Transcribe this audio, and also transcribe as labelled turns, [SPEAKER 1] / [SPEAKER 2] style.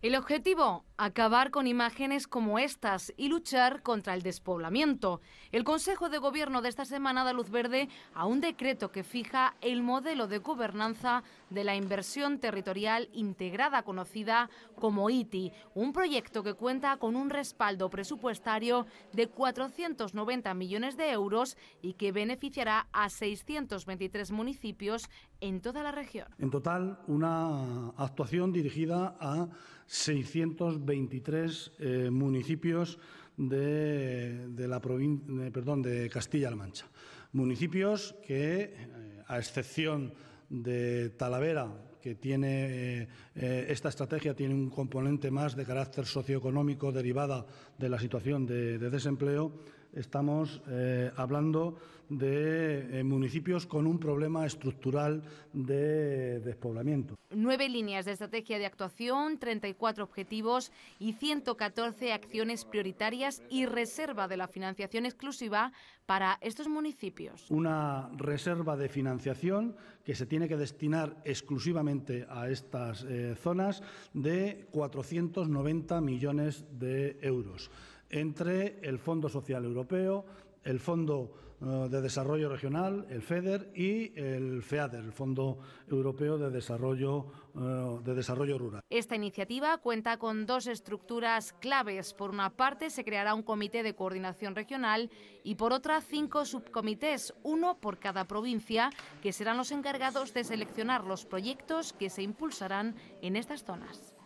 [SPEAKER 1] El objetivo, acabar con imágenes como estas y luchar contra el despoblamiento. El Consejo de Gobierno de esta semana da luz verde a un decreto que fija el modelo de gobernanza de la inversión territorial integrada conocida como ITI, un proyecto que cuenta con un respaldo presupuestario de 490 millones de euros y que beneficiará a 623 municipios en toda la región.
[SPEAKER 2] En total, una actuación dirigida a 623 eh, municipios de, la perdón, de Castilla-La Mancha. Municipios que, eh, a excepción de Talavera, que tiene eh, esta estrategia tiene un componente más de carácter socioeconómico derivada de la situación de desempleo, estamos eh, hablando de eh, municipios con un problema estructural de despoblamiento.
[SPEAKER 1] Nueve líneas de estrategia de actuación, 34 objetivos y 114 acciones prioritarias y reserva de la financiación exclusiva para estos municipios.
[SPEAKER 2] Una reserva de financiación que se tiene que destinar exclusivamente a estas eh, zonas de 490 millones de euros entre el Fondo Social Europeo, el Fondo eh, de Desarrollo Regional, el FEDER, y el FEADER, el Fondo Europeo de Desarrollo, eh, de Desarrollo Rural.
[SPEAKER 1] Esta iniciativa cuenta con dos estructuras claves. Por una parte, se creará un comité de coordinación regional y por otra, cinco subcomités, uno por cada provincia, que serán los encargados de seleccionar los proyectos que se impulsarán en estas zonas.